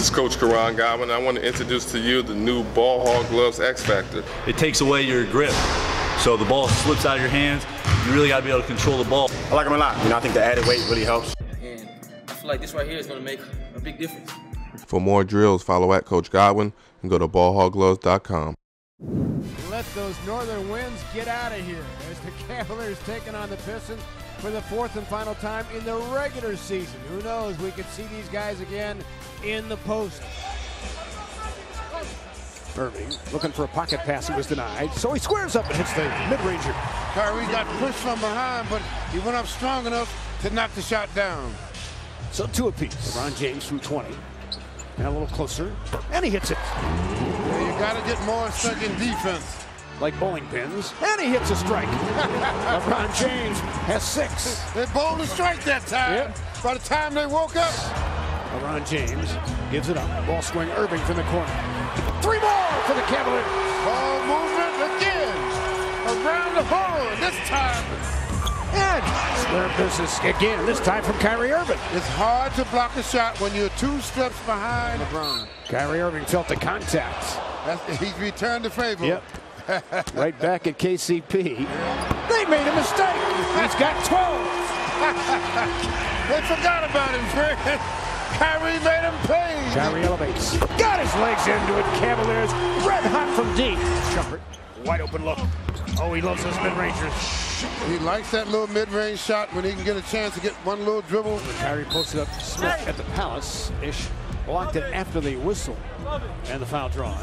This is Coach Karan Godwin. I want to introduce to you the new Ball Hog Gloves X Factor. It takes away your grip. So the ball slips out of your hands. You really got to be able to control the ball. I like them a lot. You know, I think the added weight really helps. And I feel like this right here is going to make a big difference. For more drills, follow at Coach Godwin and go to ballhoggloves.com. Let those northern winds get out of here as the Cavaliers taking on the Pistons for the fourth and final time in the regular season. Who knows? We could see these guys again in the post. Irving looking for a pocket pass. He was denied. So he squares up and hits the mid-ranger. Kyrie got pushed from behind, but he went up strong enough to knock the shot down. So two apiece. LeBron James from 20. And a little closer. And he hits it. Yeah, you got to get more stuck in defense. Like bowling pins. And he hits a strike. LeBron James has six. They bowled a strike that time. Yep. By the time they woke up. LeBron James gives it up. Ball swing Irving from the corner. Three more for the Cavaliers. Ball movement again. Around the horn. This time. And square business again, this time from Kyrie Irving. It's hard to block a shot when you're two steps behind LeBron. Kyrie Irving felt the contact. That's, he's returned the favor. Yep. right back at KCP. They made a mistake. He's got 12. they forgot about him, Fred. Kyrie made him pay. Kyrie elevates. Got his legs into it. Cavaliers red hot from deep. Shumpert, wide open look. Oh, he loves those mid-rangers. He likes that little mid-range shot when he can get a chance to get one little dribble. Kyrie posted up Smith at the Palace. Ish blocked it after the whistle. And the foul drawn.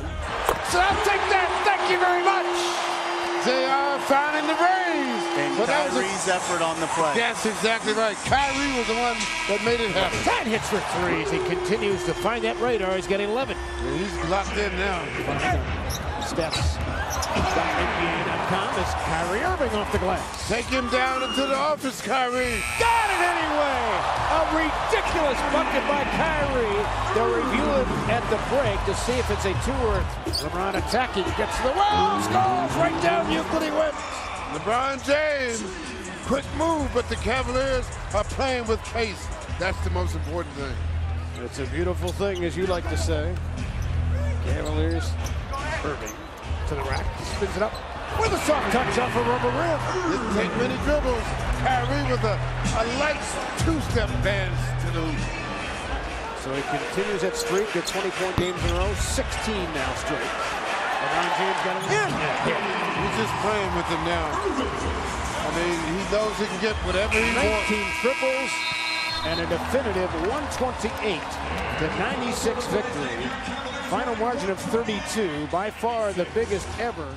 So I'll take that. Thank you very much. JR finding the raise. And But that was a- Kyrie's effort on the play. That's exactly right. Kyrie was the one that made it happen. That hits for threes. He continues to find that radar. He's got 11. And he's locked in now. Steps. NBA.com is Kyrie Irving off the glass. Take him down into the office, Kyrie. Got it anyway! A ridiculous bucket by Kyrie. They'll review it at the break to see if it's a two or. LeBron attacking, gets the well, scores right down Euclid he went. LeBron James, quick move, but the Cavaliers are playing with pace. That's the most important thing. It's a beautiful thing, as you like to say. Cavaliers, Irving to the rack, spins it up with a soft touch off a rubber rim. Didn't take many dribbles. Kyrie with a, a light two-step dance to the hoop. So he continues that streak at 20-point games in a row, 16 now straight. LeBron James got him. He's just playing with him now. I mean, he knows he can get whatever he 19 wants. triples and a definitive 128 to 96 victory. Final margin of 32, by far the biggest ever